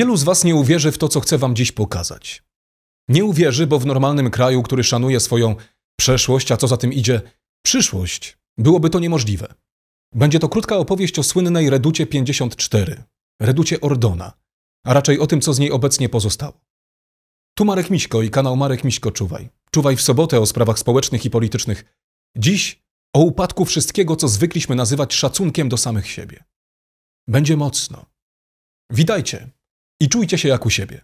Wielu z Was nie uwierzy w to, co chcę Wam dziś pokazać. Nie uwierzy, bo w normalnym kraju, który szanuje swoją przeszłość, a co za tym idzie, przyszłość, byłoby to niemożliwe. Będzie to krótka opowieść o słynnej Reducie 54, Reducie Ordona, a raczej o tym, co z niej obecnie pozostało. Tu Marek Miśko i kanał Marek Miśko Czuwaj. Czuwaj w sobotę o sprawach społecznych i politycznych. Dziś o upadku wszystkiego, co zwykliśmy nazywać szacunkiem do samych siebie. Będzie mocno. Witajcie i czujcie się jak u siebie.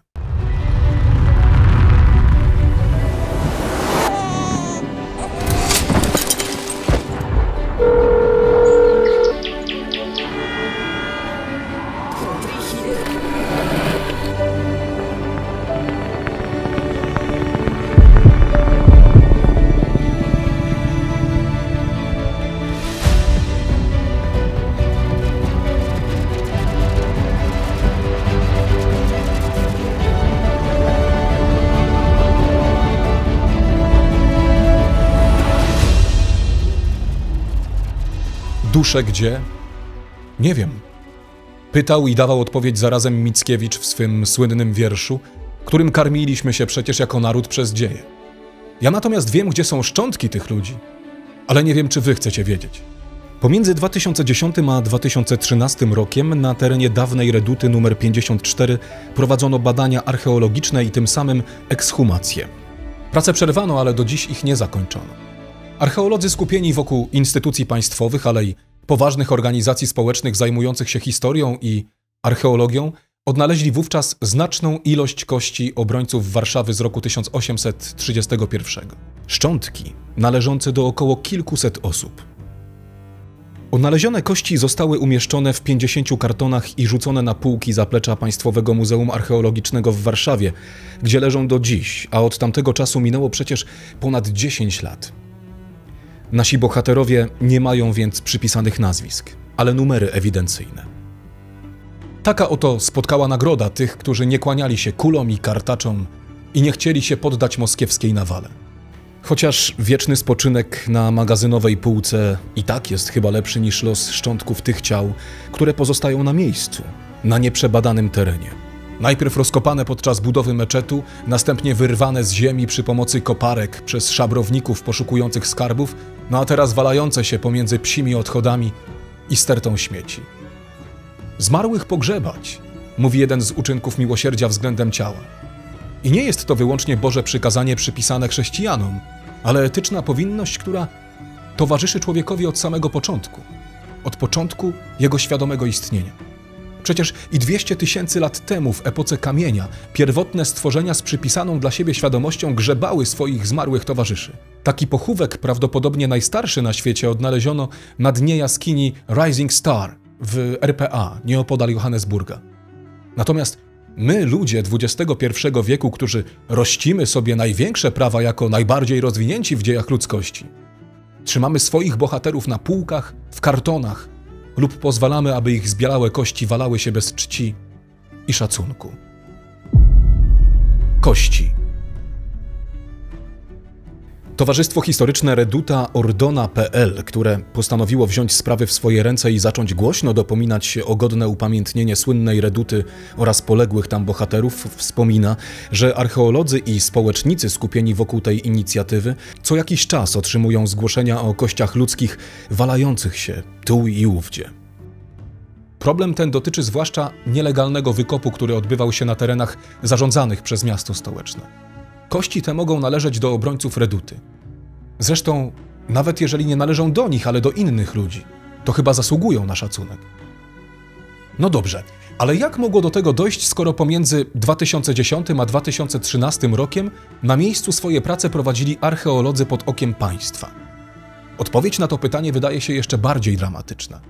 Dusze gdzie? Nie wiem. Pytał i dawał odpowiedź zarazem Mickiewicz w swym słynnym wierszu, którym karmiliśmy się przecież jako naród przez dzieje. Ja natomiast wiem, gdzie są szczątki tych ludzi, ale nie wiem, czy wy chcecie wiedzieć. Pomiędzy 2010 a 2013 rokiem na terenie dawnej reduty numer 54 prowadzono badania archeologiczne i tym samym ekshumacje. Prace przerwano, ale do dziś ich nie zakończono. Archeolodzy skupieni wokół instytucji państwowych, ale i poważnych organizacji społecznych zajmujących się historią i archeologią odnaleźli wówczas znaczną ilość kości obrońców Warszawy z roku 1831. Szczątki należące do około kilkuset osób. Odnalezione kości zostały umieszczone w 50 kartonach i rzucone na półki zaplecza Państwowego Muzeum Archeologicznego w Warszawie, gdzie leżą do dziś, a od tamtego czasu minęło przecież ponad 10 lat. Nasi bohaterowie nie mają więc przypisanych nazwisk, ale numery ewidencyjne. Taka oto spotkała nagroda tych, którzy nie kłaniali się kulom i kartaczom i nie chcieli się poddać moskiewskiej nawale. Chociaż wieczny spoczynek na magazynowej półce i tak jest chyba lepszy niż los szczątków tych ciał, które pozostają na miejscu, na nieprzebadanym terenie. Najpierw rozkopane podczas budowy meczetu, następnie wyrwane z ziemi przy pomocy koparek przez szabrowników poszukujących skarbów, no a teraz walające się pomiędzy psimi odchodami i stertą śmieci. Zmarłych pogrzebać, mówi jeden z uczynków miłosierdzia względem ciała. I nie jest to wyłącznie Boże przykazanie przypisane chrześcijanom, ale etyczna powinność, która towarzyszy człowiekowi od samego początku, od początku jego świadomego istnienia. Przecież i 200 tysięcy lat temu, w epoce kamienia, pierwotne stworzenia z przypisaną dla siebie świadomością grzebały swoich zmarłych towarzyszy. Taki pochówek, prawdopodobnie najstarszy na świecie, odnaleziono na dnie jaskini Rising Star w RPA, nieopodal Johannesburga. Natomiast my, ludzie XXI wieku, którzy rościmy sobie największe prawa jako najbardziej rozwinięci w dziejach ludzkości, trzymamy swoich bohaterów na półkach, w kartonach, lub pozwalamy, aby ich zbielałe kości walały się bez czci i szacunku. Kości. Towarzystwo Historyczne Reduta Ordona.pl, które postanowiło wziąć sprawy w swoje ręce i zacząć głośno dopominać się o godne upamiętnienie słynnej Reduty oraz poległych tam bohaterów, wspomina, że archeolodzy i społecznicy skupieni wokół tej inicjatywy co jakiś czas otrzymują zgłoszenia o kościach ludzkich walających się tu i ówdzie. Problem ten dotyczy zwłaszcza nielegalnego wykopu, który odbywał się na terenach zarządzanych przez miasto stołeczne. Kości te mogą należeć do obrońców Reduty. Zresztą, nawet jeżeli nie należą do nich, ale do innych ludzi, to chyba zasługują na szacunek. No dobrze, ale jak mogło do tego dojść, skoro pomiędzy 2010 a 2013 rokiem na miejscu swoje prace prowadzili archeolodzy pod okiem państwa? Odpowiedź na to pytanie wydaje się jeszcze bardziej dramatyczna.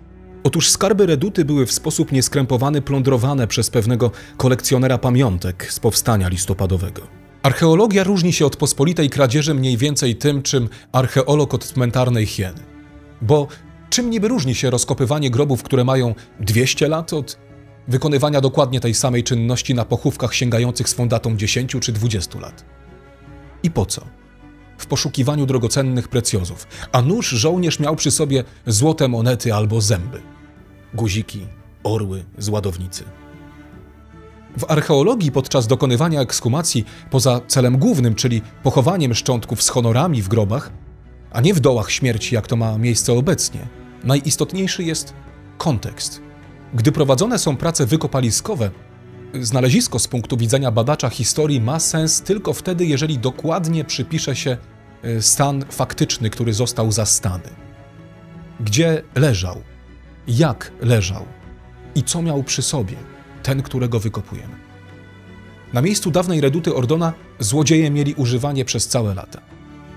Otóż skarby Reduty były w sposób nieskrępowany plądrowane przez pewnego kolekcjonera pamiątek z powstania listopadowego. Archeologia różni się od pospolitej kradzieży mniej więcej tym, czym archeolog od cmentarnej hieny. Bo czym niby różni się rozkopywanie grobów, które mają 200 lat od wykonywania dokładnie tej samej czynności na pochówkach sięgających swą datą 10 czy 20 lat? I po co? W poszukiwaniu drogocennych precjozów, a nóż żołnierz miał przy sobie złote monety albo zęby, guziki, orły z ładownicy. W archeologii podczas dokonywania ekshumacji, poza celem głównym, czyli pochowaniem szczątków z honorami w grobach, a nie w dołach śmierci, jak to ma miejsce obecnie, najistotniejszy jest kontekst. Gdy prowadzone są prace wykopaliskowe, znalezisko z punktu widzenia badacza historii ma sens tylko wtedy, jeżeli dokładnie przypisze się e, stan faktyczny, który został zastany. Gdzie leżał, jak leżał i co miał przy sobie ten, którego wykopujemy. Na miejscu dawnej reduty Ordona złodzieje mieli używanie przez całe lata.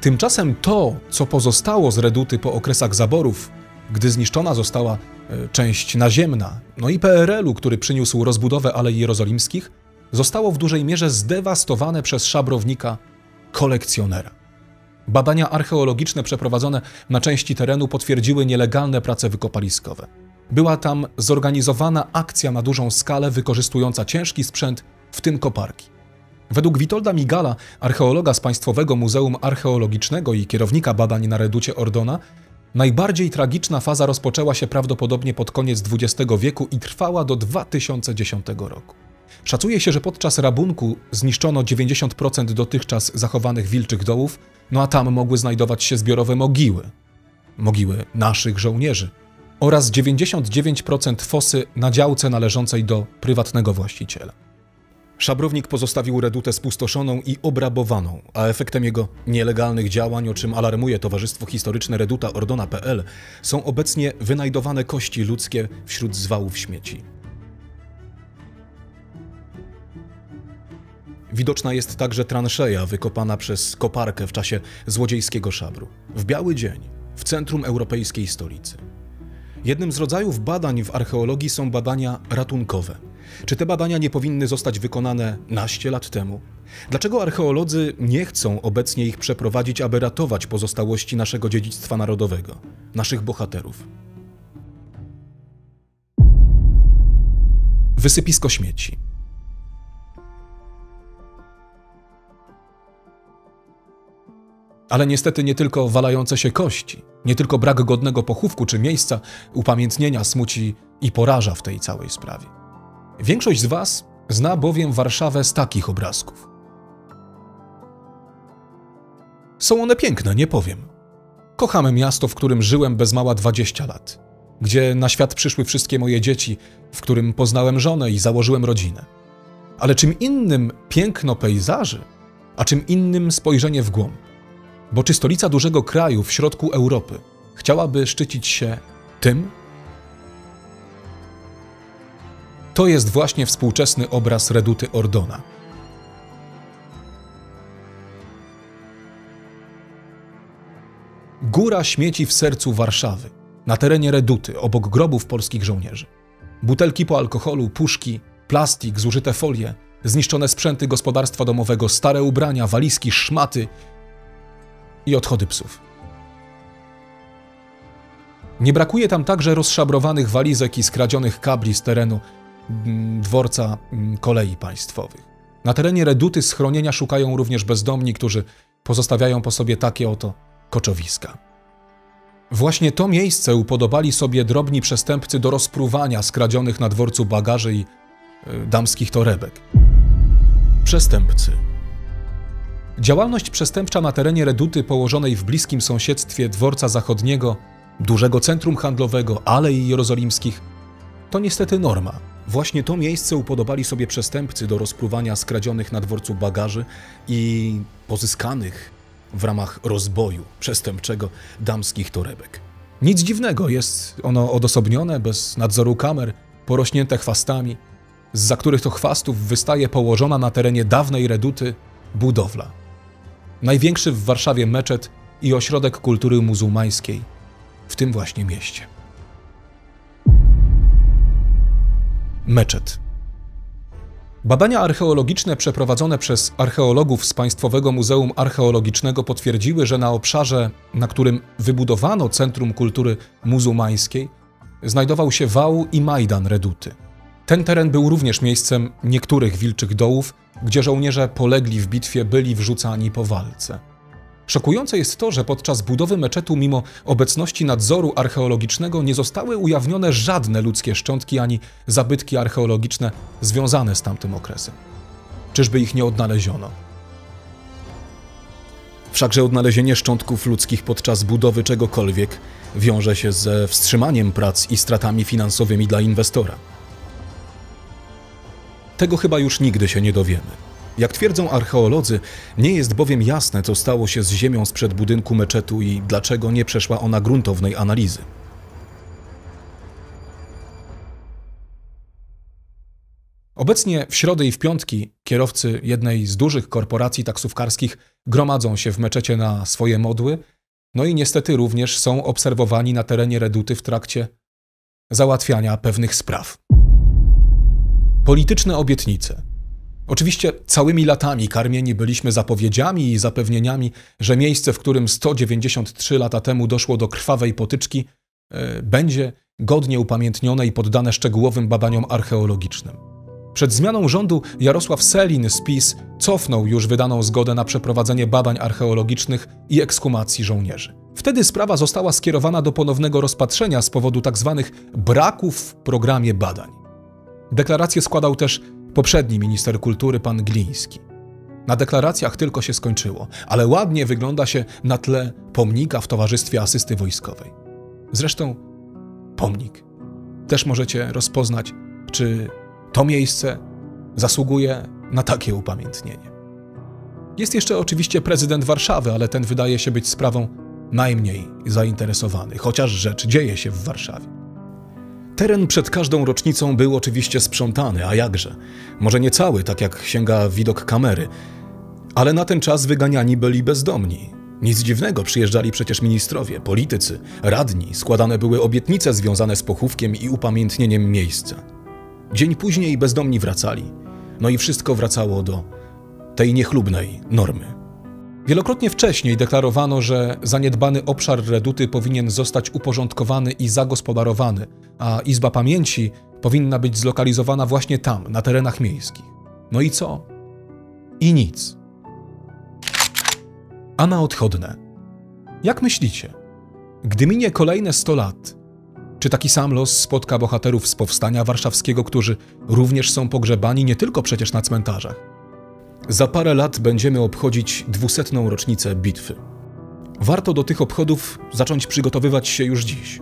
Tymczasem to, co pozostało z reduty po okresach zaborów, gdy zniszczona została e, część naziemna, no i PRL-u, który przyniósł rozbudowę Alei Jerozolimskich, zostało w dużej mierze zdewastowane przez szabrownika kolekcjonera. Badania archeologiczne przeprowadzone na części terenu potwierdziły nielegalne prace wykopaliskowe. Była tam zorganizowana akcja na dużą skalę wykorzystująca ciężki sprzęt, w tym koparki. Według Witolda Migala, archeologa z Państwowego Muzeum Archeologicznego i kierownika badań na reducie Ordona, najbardziej tragiczna faza rozpoczęła się prawdopodobnie pod koniec XX wieku i trwała do 2010 roku. Szacuje się, że podczas rabunku zniszczono 90% dotychczas zachowanych wilczych dołów, no a tam mogły znajdować się zbiorowe mogiły. Mogiły naszych żołnierzy oraz 99% fosy na działce należącej do prywatnego właściciela. Szabrownik pozostawił redutę spustoszoną i obrabowaną, a efektem jego nielegalnych działań, o czym alarmuje Towarzystwo Historyczne Reduta Ordona.pl, są obecnie wynajdowane kości ludzkie wśród zwałów śmieci. Widoczna jest także transzeja wykopana przez koparkę w czasie złodziejskiego szabru. W biały dzień, w centrum europejskiej stolicy. Jednym z rodzajów badań w archeologii są badania ratunkowe. Czy te badania nie powinny zostać wykonane naście lat temu? Dlaczego archeolodzy nie chcą obecnie ich przeprowadzić, aby ratować pozostałości naszego dziedzictwa narodowego, naszych bohaterów? Wysypisko śmieci. Ale niestety nie tylko walające się kości, nie tylko brak godnego pochówku czy miejsca upamiętnienia smuci i poraża w tej całej sprawie. Większość z Was zna bowiem Warszawę z takich obrazków. Są one piękne, nie powiem. Kochamy miasto, w którym żyłem bez mała 20 lat, gdzie na świat przyszły wszystkie moje dzieci, w którym poznałem żonę i założyłem rodzinę. Ale czym innym piękno pejzaży, a czym innym spojrzenie w głąb. Bo czy stolica dużego kraju w środku Europy chciałaby szczycić się tym? To jest właśnie współczesny obraz reduty Ordona. Góra śmieci w sercu Warszawy, na terenie reduty, obok grobów polskich żołnierzy. Butelki po alkoholu, puszki, plastik, zużyte folie, zniszczone sprzęty gospodarstwa domowego, stare ubrania, walizki, szmaty i odchody psów. Nie brakuje tam także rozszabrowanych walizek i skradzionych kabli z terenu mm, dworca mm, kolei państwowych. Na terenie reduty schronienia szukają również bezdomni, którzy pozostawiają po sobie takie oto koczowiska. Właśnie to miejsce upodobali sobie drobni przestępcy do rozpruwania skradzionych na dworcu bagaży i y, damskich torebek. Przestępcy Działalność przestępcza na terenie reduty położonej w bliskim sąsiedztwie dworca zachodniego, dużego centrum handlowego, alei jerozolimskich, to niestety norma. Właśnie to miejsce upodobali sobie przestępcy do rozpruwania skradzionych na dworcu bagaży i pozyskanych w ramach rozboju przestępczego damskich torebek. Nic dziwnego, jest ono odosobnione, bez nadzoru kamer, porośnięte chwastami, za których to chwastów wystaje położona na terenie dawnej reduty budowla największy w Warszawie meczet i ośrodek kultury muzułmańskiej w tym właśnie mieście. Meczet. Badania archeologiczne przeprowadzone przez archeologów z Państwowego Muzeum Archeologicznego potwierdziły, że na obszarze, na którym wybudowano Centrum Kultury Muzułmańskiej, znajdował się wał i majdan Reduty. Ten teren był również miejscem niektórych wilczych dołów, gdzie żołnierze polegli w bitwie byli wrzucani po walce. Szokujące jest to, że podczas budowy meczetu, mimo obecności nadzoru archeologicznego, nie zostały ujawnione żadne ludzkie szczątki ani zabytki archeologiczne związane z tamtym okresem. Czyżby ich nie odnaleziono? Wszakże odnalezienie szczątków ludzkich podczas budowy czegokolwiek wiąże się ze wstrzymaniem prac i stratami finansowymi dla inwestora. Tego chyba już nigdy się nie dowiemy. Jak twierdzą archeolodzy, nie jest bowiem jasne, co stało się z ziemią sprzed budynku meczetu i dlaczego nie przeszła ona gruntownej analizy. Obecnie w środę i w piątki kierowcy jednej z dużych korporacji taksówkarskich gromadzą się w meczecie na swoje modły, no i niestety również są obserwowani na terenie Reduty w trakcie załatwiania pewnych spraw. Polityczne obietnice. Oczywiście całymi latami karmieni byliśmy zapowiedziami i zapewnieniami, że miejsce, w którym 193 lata temu doszło do krwawej potyczki, yy, będzie godnie upamiętnione i poddane szczegółowym badaniom archeologicznym. Przed zmianą rządu Jarosław Selin z PiS cofnął już wydaną zgodę na przeprowadzenie badań archeologicznych i ekshumacji żołnierzy. Wtedy sprawa została skierowana do ponownego rozpatrzenia z powodu tzw. Tak braków w programie badań. Deklarację składał też poprzedni minister kultury pan Gliński. Na deklaracjach tylko się skończyło, ale ładnie wygląda się na tle pomnika w towarzystwie asysty wojskowej. Zresztą pomnik. Też możecie rozpoznać, czy to miejsce zasługuje na takie upamiętnienie. Jest jeszcze oczywiście prezydent Warszawy, ale ten wydaje się być sprawą najmniej zainteresowany, chociaż rzecz dzieje się w Warszawie. Teren przed każdą rocznicą był oczywiście sprzątany, a jakże. Może nie cały, tak jak sięga widok kamery, ale na ten czas wyganiani byli bezdomni. Nic dziwnego, przyjeżdżali przecież ministrowie, politycy, radni, składane były obietnice związane z pochówkiem i upamiętnieniem miejsca. Dzień później bezdomni wracali. No i wszystko wracało do tej niechlubnej normy. Wielokrotnie wcześniej deklarowano, że zaniedbany obszar reduty powinien zostać uporządkowany i zagospodarowany, a Izba Pamięci powinna być zlokalizowana właśnie tam, na terenach miejskich. No i co? I nic. A na odchodne. Jak myślicie? Gdy minie kolejne 100 lat, czy taki sam los spotka bohaterów z powstania warszawskiego, którzy również są pogrzebani nie tylko przecież na cmentarzach? Za parę lat będziemy obchodzić dwusetną rocznicę bitwy. Warto do tych obchodów zacząć przygotowywać się już dziś.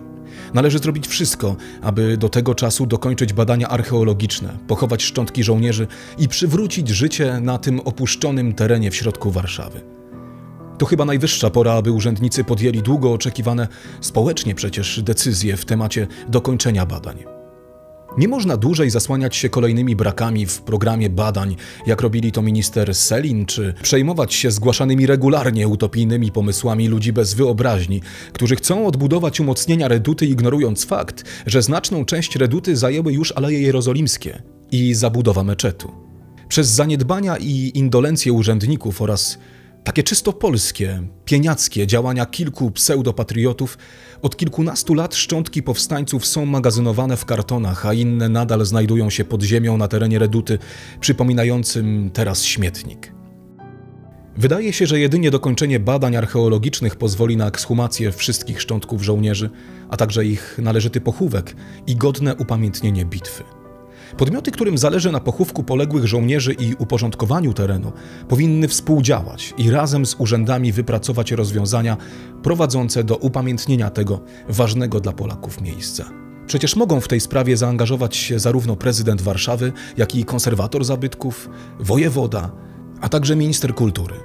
Należy zrobić wszystko, aby do tego czasu dokończyć badania archeologiczne, pochować szczątki żołnierzy i przywrócić życie na tym opuszczonym terenie w środku Warszawy. To chyba najwyższa pora, aby urzędnicy podjęli długo oczekiwane, społecznie przecież, decyzje w temacie dokończenia badań. Nie można dłużej zasłaniać się kolejnymi brakami w programie badań, jak robili to minister Selin, czy przejmować się zgłaszanymi regularnie utopijnymi pomysłami ludzi bez wyobraźni, którzy chcą odbudować umocnienia reduty, ignorując fakt, że znaczną część reduty zajęły już Aleje Jerozolimskie i zabudowa meczetu. Przez zaniedbania i indolencję urzędników oraz takie czysto polskie, pieniackie działania kilku pseudopatriotów od kilkunastu lat szczątki powstańców są magazynowane w kartonach, a inne nadal znajdują się pod ziemią na terenie reduty, przypominającym teraz śmietnik. Wydaje się, że jedynie dokończenie badań archeologicznych pozwoli na ekshumację wszystkich szczątków żołnierzy, a także ich należyty pochówek i godne upamiętnienie bitwy. Podmioty, którym zależy na pochówku poległych żołnierzy i uporządkowaniu terenu, powinny współdziałać i razem z urzędami wypracować rozwiązania prowadzące do upamiętnienia tego ważnego dla Polaków miejsca. Przecież mogą w tej sprawie zaangażować się zarówno prezydent Warszawy, jak i konserwator zabytków, wojewoda, a także minister kultury.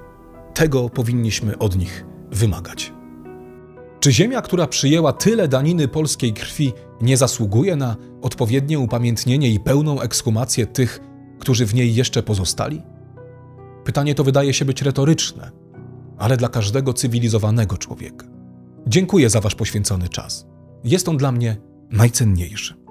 Tego powinniśmy od nich wymagać. Czy ziemia, która przyjęła tyle daniny polskiej krwi, nie zasługuje na odpowiednie upamiętnienie i pełną ekshumację tych, którzy w niej jeszcze pozostali? Pytanie to wydaje się być retoryczne, ale dla każdego cywilizowanego człowieka. Dziękuję za Wasz poświęcony czas. Jest on dla mnie najcenniejszy.